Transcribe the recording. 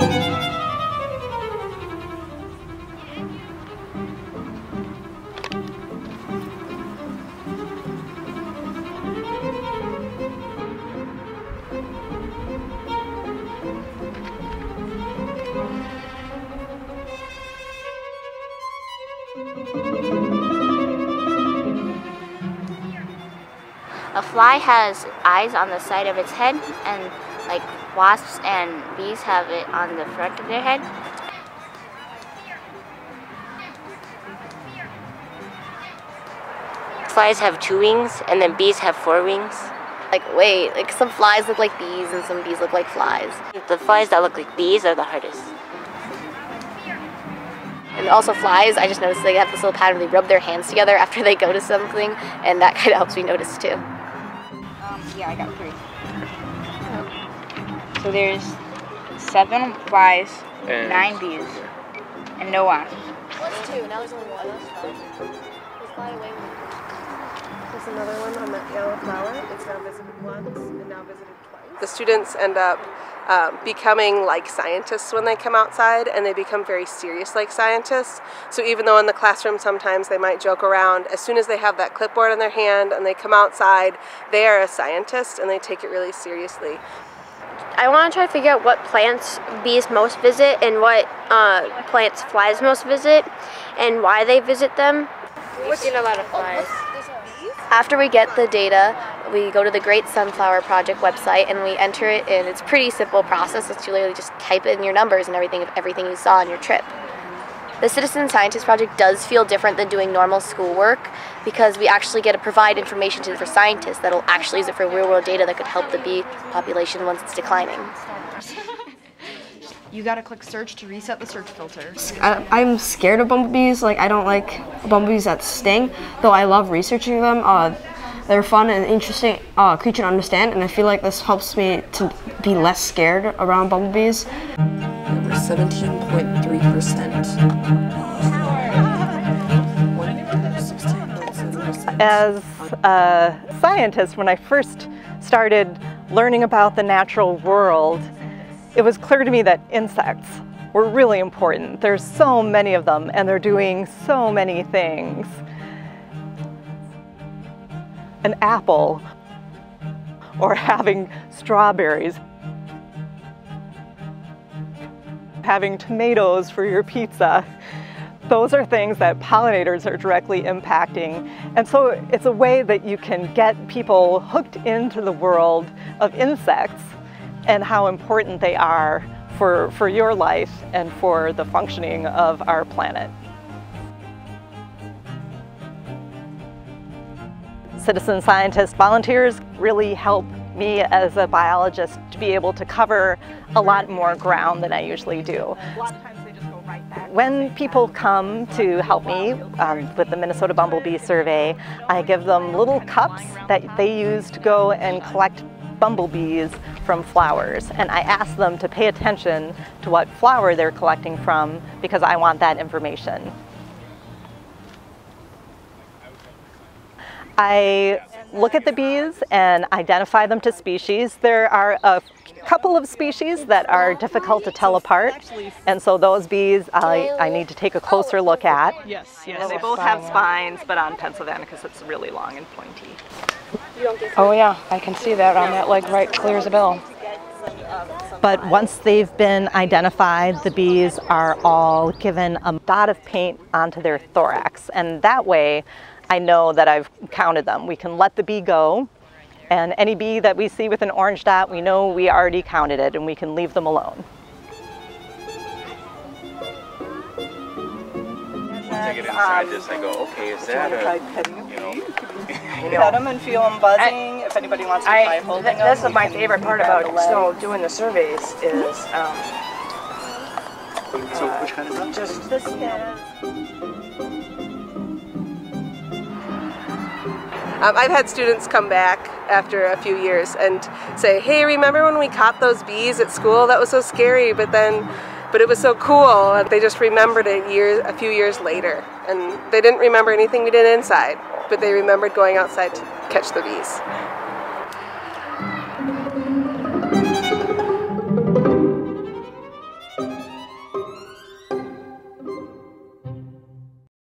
A fly has eyes on the side of its head, and like wasps and bees have it on the front of their head. Flies have two wings, and then bees have four wings. Like, wait, like some flies look like bees and some bees look like flies. The flies that look like bees are the hardest. And also flies, I just noticed they have this little pattern. They rub their hands together after they go to something, and that kind of helps me notice too. Um, yeah, I got three. So there's seven flies, And- nine bees, and no wasps. What's two? Now there's only one. That's fine. Let's fly away There's another one on that yellow flower. It's now visited once and now visited twice. The students end up um, becoming like scientists when they come outside and they become very serious like scientists. So even though in the classroom sometimes they might joke around, as soon as they have that clipboard in their hand and they come outside, they are a scientist and they take it really seriously. I want to try to figure out what plants bees most visit and what uh, plants flies most visit and why they visit them. We've seen a lot of flies. After we get the data, we go to the Great Sunflower Project website and we enter it in. It's a pretty simple process. It's you literally just type in your numbers and everything of everything you saw on your trip. The Citizen Scientist Project does feel different than doing normal schoolwork because we actually get to provide information to for scientists that'll actually use it for real world data that could help the bee population once it's declining. You gotta click search to reset the search filter. I, I'm scared of bumblebees. Like I don't like bumblebees that sting. Though I love researching them. Uh, they're fun and interesting uh, creature to understand, and I feel like this helps me to be less scared around bumblebees. We're 17.3 percent. As a scientist, when I first started learning about the natural world, it was clear to me that insects were really important. There's so many of them and they're doing so many things. An apple or having strawberries, having tomatoes for your pizza. Those are things that pollinators are directly impacting. And so it's a way that you can get people hooked into the world of insects and how important they are for, for your life and for the functioning of our planet. Citizen scientist volunteers really help me as a biologist to be able to cover a lot more ground than I usually do. When people come to help me um, with the Minnesota Bumblebee Survey, I give them little cups that they use to go and collect bumblebees from flowers. And I ask them to pay attention to what flower they're collecting from because I want that information. I look at the bees and identify them to species. There are a couple of species that are difficult to tell apart, and so those bees I, I need to take a closer look at. Yes, yes. They both have spines, but on Pensylvanicus it's really long and pointy. Oh yeah, I can see that on that leg right clear as a bell. But once they've been identified, the bees are all given a dot of paint onto their thorax, and that way I know that I've counted them. We can let the bee go, and any bee that we see with an orange dot, we know we already counted it, and we can leave them alone. Take it inside this. I go, okay, is that a, you know? Pet them and feel them buzzing. if anybody wants to I, try holding th- them, that's you my favorite part about the so doing the surveys is um, So which kind is that? just This is Um, I've had students come back after a few years and say, "Hey, remember when we caught those bees at school? That was so scary, but then, but it was so cool." And they just remembered it years, a few years later, and they didn't remember anything we did inside, but they remembered going outside to catch the bees.